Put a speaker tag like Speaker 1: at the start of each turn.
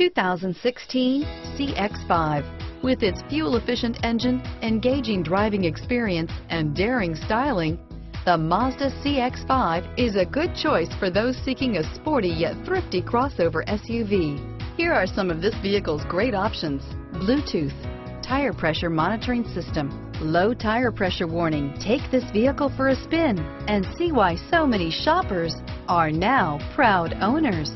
Speaker 1: 2016 CX-5. With its fuel-efficient engine, engaging driving experience, and daring styling, the Mazda CX-5 is a good choice for those seeking a sporty yet thrifty crossover SUV. Here are some of this vehicle's great options. Bluetooth, tire pressure monitoring system, low tire pressure warning. Take this vehicle for a spin and see why so many shoppers are now proud owners.